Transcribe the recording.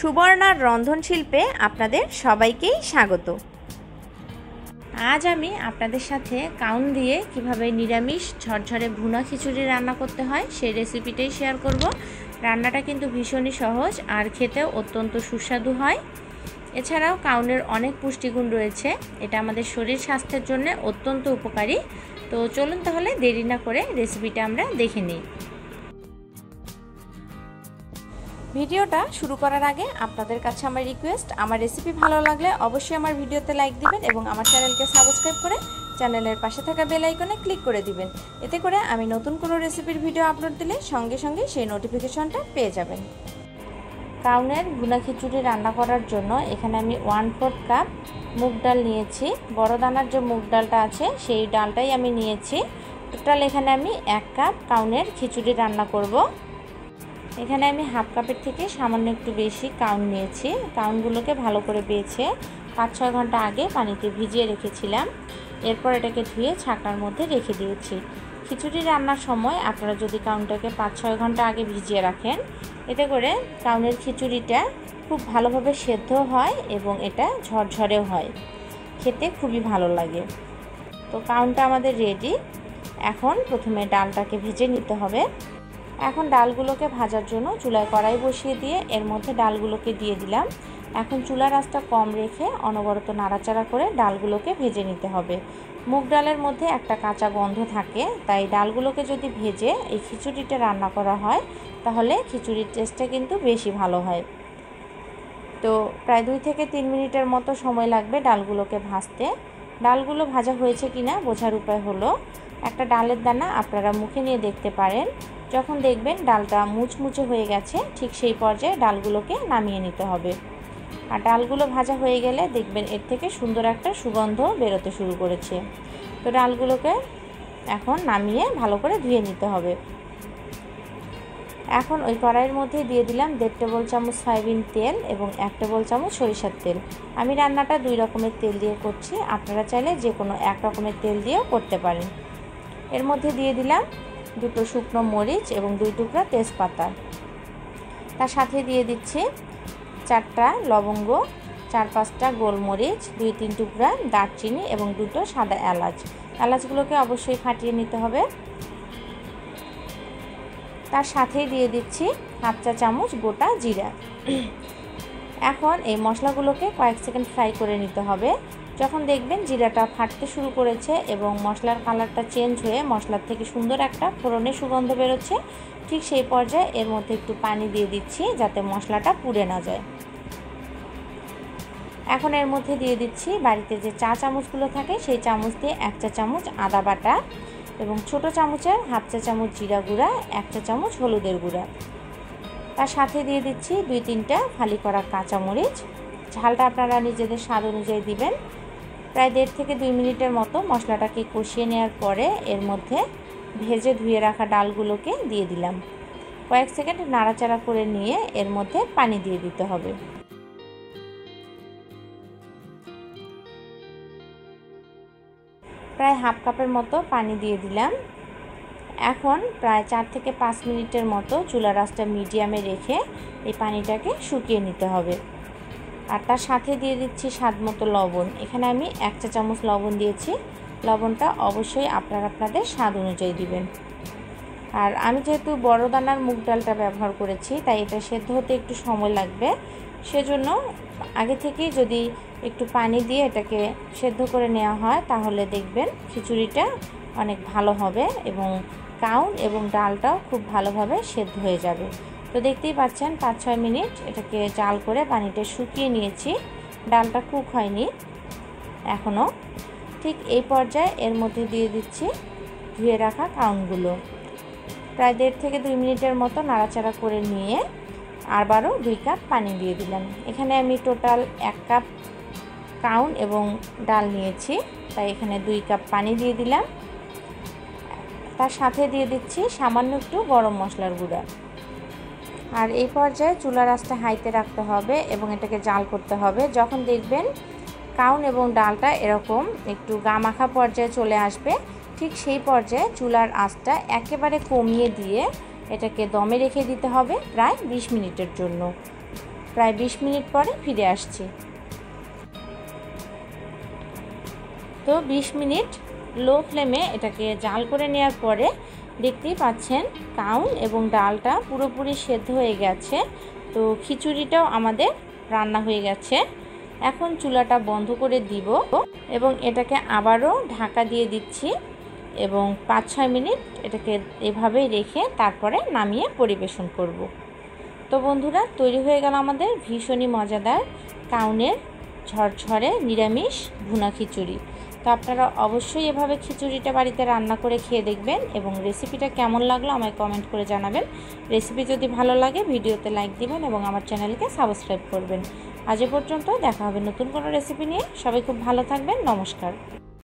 সুবর্ণার রন্ধনশিল্পে আপনাদের সবাইকেই স্বাগত। আজ আমি আপনাদের সাথে কাউন দিয়ে কীভাবে নিরামিষ ঝরঝরে ভুনা খিচুড়ি রান্না করতে হয় সেই রেসিপিটাই শেয়ার করব। রান্নাটা কিন্তু ভীষণই সহজ আর খেতেও অত্যন্ত সুস্বাদু হয়। এছাড়াও কাউনের অনেক পুষ্টিগুণ রয়েছে। এটা আমাদের শরীর স্বাস্থ্যের জন্য অত্যন্ত উপকারী। তো চলুন তাহলে দেরি না করে রেসিপিটা আমরা দেখে নিই। ভিডিওটা শুরু করার আগে আপনাদের কাছে আমার রিকোয়েস্ট আমার রেসিপি ভালো লাগলে অবশ্যই আমার ভিডিওতে লাইক দিবেন এবং আমার চ্যানেলকে সাবস্ক্রাইব করে চ্যানেলের পাশে থাকা বেল আইকনে ক্লিক করে দিবেন। এতে করে আমি নতুন কোনো রেসিপির ভিডিও আপলোড দিলে সঙ্গে সঙ্গে সেই নোটিফিকেশনটা পেয়ে যাবেন। কাউনের গুনা খিচুড়ি রান্না করার জন্য এখানে আমি ওয়ান ফোর্থ কাপ মুগ ডাল নিয়েছি। বড় দানার যে মুগ ডালটা আছে, সেই ডালটাই আমি নিয়েছি। টোটাল এখানে আমি এক কাপ কাউনের খিচুড়ি রান্না করব। এখানে আমি হাফ কাপের থেকে সামান্য একটু বেশি কাউন নিয়েছি। কাউনগুলোকে ভালো করে বেছে পাঁচ ছয় ঘণ্টা আগে পানিতে ভিজিয়ে রেখেছিলাম। এরপর এটাকে ধুয়ে ছাকার মধ্যে রেখে দিয়েছি। খিচুড়ি রান্নার সময় আপনারা যদি কাউনটাকে পাঁচ ছয় ঘণ্টা আগে ভিজিয়ে রাখেন, এতে করে কাউনের খিচুড়িটা খুব ভালোভাবে সেদ্ধ হয় এবং এটা ঝরঝরেও হয়। খেতে খুবই ভালো লাগে। তো কাউনটা আমাদের রেডি এখন প্রথমে ডালটাকে ভেজে নিতে হবে। এখন ডালগুলোকে ভাজার জন্য চুলায় কড়াই বসিয়ে দিয়ে এর মধ্যে ডালগুলোকে দিয়ে দিলাম। এখন চুলার আঁচটা কম রেখে অনবরত নাড়াচাড়া করে ডালগুলোকে ভেজে নিতে হবে। মুগ ডালের মধ্যে একটা কাঁচা গন্ধ থাকে, তাই ডালগুলোকে যদি ভেজে এই খিচুড়িটা রান্না করা হয়, তাহলে খিচুড়ির টেস্টটা কিন্তু বেশি ভালো হয়। তো প্রায় দুই থেকে তিন মিনিটের মতো সময় লাগবে ডালগুলোকে ভাজতে। ডালগুলো ভাজা হয়েছে কিনা বোঝার উপায় হলো, একটা ডালের দানা আপনারা মুখে নিয়ে দেখতে পারেন। যখন দেখবেন ডালটা মুচমুচে হয়ে গেছে, ঠিক সেই পর্যায়ে ডালগুলোকে নামিয়ে নিতে হবে। আর ডালগুলো ভাজা হয়ে গেলে দেখবেন এর থেকে সুন্দর একটা সুগন্ধ বেরোতে শুরু করেছে। তো ডালগুলোকে এখন নামিয়ে ভালো করে ধুয়ে নিতে হবে। এখন ওই কড়াইয়ের মধ্যে দিয়ে দিলাম দেড় টেবল চামচ সয়াবিন তেল এবং এক টেবল চামচ সরিষার তেল। আমি রান্নাটা দুই রকমের তেল দিয়ে করছি। আপনারা চাইলে যে কোনো এক রকমের তেল দিয়েও করতে পারেন। এর মধ্যে দিয়ে দিলাম দুটো শুকনো মরিচ এবং দুই টুকরা তেজপাতা। তার সাথে দিয়ে দিচ্ছি চারটা লবঙ্গ, চার পাঁচটা গোলমরিচ, দুই তিন টুকরা দারচিনি এবং দুটো সাদা এলাচ। এলাচগুলোকে অবশ্যই ফাটিয়ে নিতে হবে। তার সাথেই দিয়ে দিচ্ছি হাফ চা চামচ গোটা জিরা। এখন এই মশলাগুলোকে কয়েক সেকেন্ড ফ্রাই করে নিতে হবে। যখন দেখবেন জিরাটা ফাটতে শুরু করেছে এবং মশলার কালারটা চেঞ্জ হয়ে মশলার থেকে সুন্দর একটা ফোড়নের সুগন্ধ বেরোচ্ছে, ঠিক সেই পর্যায়ে এর মধ্যে একটু পানি দিয়ে দিচ্ছি যাতে মশলাটা পুড়ে না যায়। এখন এর মধ্যে দিয়ে দিচ্ছি বাড়িতে যে চা চামচগুলো থাকে সেই চামচ দিয়ে এক চা চামচ আদা বাটা এবং ছোট চামচের হাফ চা চামচ জিরা গুঁড়া, এক চা চামচ হলুদের গুঁড়া। তার সাথে দিয়ে দিচ্ছি দুই তিনটা ফালি করা কাঁচামরিচ। ঝালটা আপনারা নিজেদের স্বাদ অনুযায়ী দিবেন। প্রায় দেড় থেকে দুই মিনিটের মতো মশলাটাকে কষিয়ে নেওয়ার পরে এর মধ্যে ভেজে ধুয়ে রাখা ডালগুলোকে দিয়ে দিলাম। কয়েক সেকেন্ড নাড়াচাড়া করে নিয়ে এর মধ্যে পানি দিয়ে দিতে হবে। প্রায় হাফ কাপের মতো পানি দিয়ে দিলাম। এখন প্রায় চার থেকে পাঁচ মিনিটের মতো চুলা রাসটা মিডিয়ামে রেখে এই পানিটাকে শুকিয়ে নিতে হবে। আর তার সাথে দিয়ে দিচ্ছি স্বাদ মতো লবণ। এখানে আমি এক চা চামচ লবণ দিয়েছি। লবণটা অবশ্যই আপনারা আপনাদের স্বাদ অনুযায়ী দিবেন। আর আমি যেহেতু বড় দানার মুগ ডালটা ব্যবহার করেছি, তাই এটা সেদ্ধ হতে একটু সময় লাগবে। সেজন্য আগে থেকেই যদি একটু পানি দিয়ে এটাকে সেদ্ধ করে নেওয়া হয়, তাহলে দেখবেন খিচুড়িটা অনেক ভালো হবে এবং কাউন এবং ডালটাও খুব ভালোভাবে সেদ্ধ হয়ে যাবে। তো দেখতেই পাচ্ছেন পাঁচ ছয় মিনিট এটাকে জাল করে পানিটা শুকিয়ে নিয়েছি। ডালটা কুক হয়নি এখনও ঠিক এই পর্যায়ে এর মধ্যে দিয়ে দিচ্ছি ধুয়ে রাখা কাউনগুলো। প্রায় দেড় থেকে দুই মিনিটের মতো নাড়াচাড়া করে নিয়ে আবারও দুই কাপ পানি দিয়ে দিলাম। এখানে আমি টোটাল এক কাপ কাউন এবং ডাল নিয়েছি, তাই এখানে দুই কাপ পানি দিয়ে দিলাম। তার সাথে দিয়ে দিচ্ছি সামান্য একটু গরম মশলার গুঁড়া। আর এই পর্যায়ে চুলার আঁচটা হাইতে রাখতে হবে এবং এটাকে জাল করতে হবে। যখন দেখবেন কাউন এবং ডালটা এরকম একটু গা মাখা পর্যায়ে চলে আসবে, ঠিক সেই পর্যায়ে চুলার আঁচটা একেবারে কমিয়ে দিয়ে এটাকে দমে রেখে দিতে হবে প্রায় ২০ মিনিটের জন্য। প্রায় বিশ মিনিট পরে ফিরে আসছি। তো বিশ মিনিট লো ফ্লেমে এটাকে জাল করে নেওয়ার পরে দেখতেই পাচ্ছেন কাউন এবং ডালটা পুরোপুরি সেদ্ধ হয়ে গেছে। তো খিচুড়িটাও আমাদের রান্না হয়ে গেছে। এখন চুলাটা বন্ধ করে দিব এবং এটাকে আবারও ঢাকা দিয়ে দিচ্ছি এবং পাঁচ ছয় মিনিট এটাকে এভাবেই রেখে তারপরে নামিয়ে পরিবেশন করব। তো বন্ধুরা, তৈরি হয়ে গেল আমাদের ভীষণই মজাদার কাউনের ঝরঝরে নিরামিষ ভুনা খিচুড়ি। তো আপনারা অবশ্যই এভাবে খিচুড়িটা বাড়িতে রান্না করে খেয়ে দেখবেন এবং রেসিপিটা কেমন লাগল আমায় কমেন্ট করে জানাবেন। রেসিপি যদি ভালো লাগে, ভিডিওতে লাইক দিবেন এবং আমার চ্যানেলকে সাবস্ক্রাইব করবেন। আজ পর্যন্ত দেখা হবে নতুন কোনো রেসিপি নিয়ে। সবাই খুব ভালো থাকবেন। নমস্কার।